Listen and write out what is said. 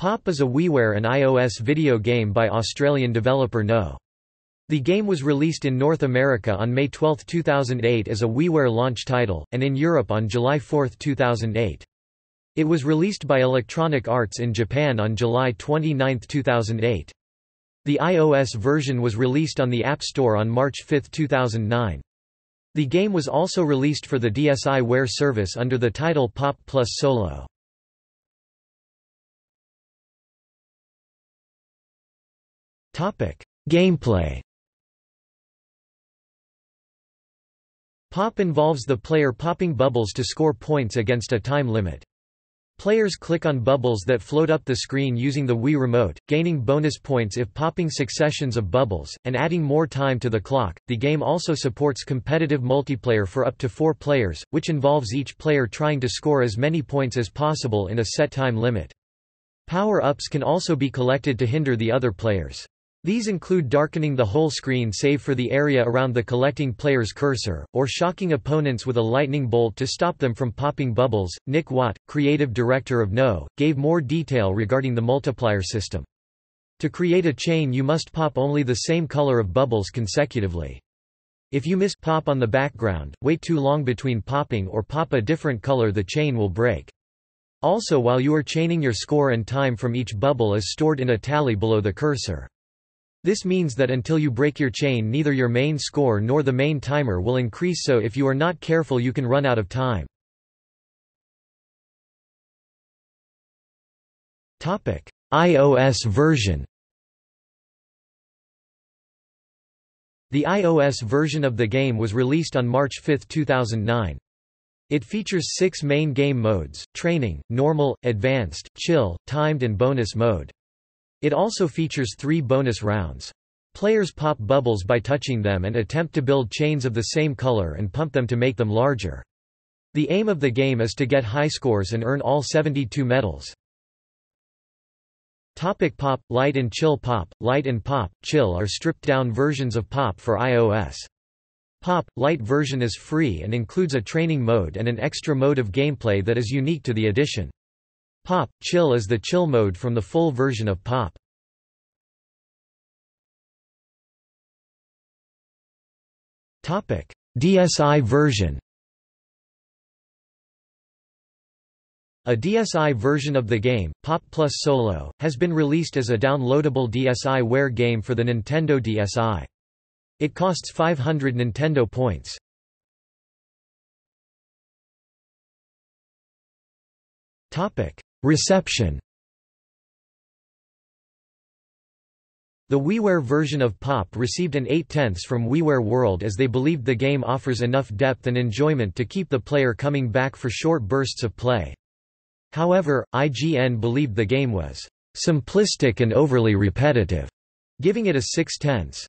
Pop is a WiiWare and iOS video game by Australian developer Nnooo. The game was released in North America on May 12, 2008 as a WiiWare launch title, and in Europe on July 4, 2008. It was released by Electronic Arts in Japan on July 29, 2008. The iOS version was released on the App Store on March 5, 2009. The game was also released for the DSiWare service under the title Pop Plus Solo. Gameplay Pop involves the player popping bubbles to score points against a time limit. Players click on bubbles that float up the screen using the Wii Remote, gaining bonus points if popping successions of bubbles, and adding more time to the clock. The game also supports competitive multiplayer for up to four players, which involves each player trying to score as many points as possible in a set time limit. Power-ups can also be collected to hinder the other players. These include darkening the whole screen save for the area around the collecting player's cursor, or shocking opponents with a lightning bolt to stop them from popping bubbles. Nick Watt, creative director of Nnooo, gave more detail regarding the multiplier system. To create a chain you must pop only the same color of bubbles consecutively. If you miss pop on the background, wait too long between popping or pop a different color the chain will break. Also while you are chaining your score and time from each bubble is stored in a tally below the cursor. This means that until you break your chain neither your main score nor the main timer will increase so if you are not careful you can run out of time. iOS version The iOS version of the game was released on March 5, 2009. It features six main game modes, Training, Normal, Advanced, Chill, Timed and Bonus mode. It also features three bonus rounds. Players pop bubbles by touching them and attempt to build chains of the same color and pump them to make them larger. The aim of the game is to get high scores and earn all 72 medals. Topic Pop, Lite and Chill Pop, Lite and Pop, Chill are stripped-down versions of Pop for iOS. Pop, Lite version is free and includes a training mode and an extra mode of gameplay that is unique to the edition. Pop, Chill is the chill mode from the full version of Pop. Topic: DSi version A DSi version of the game, Pop Plus Solo, has been released as a downloadable DSiWare game for the Nintendo DSi. It costs 500 Nintendo points. Reception The WiiWare version of Pop received an 8 tenths from WiiWare World as they believed the game offers enough depth and enjoyment to keep the player coming back for short bursts of play. However, IGN believed the game was simplistic and overly repetitive, giving it a 6 tenths.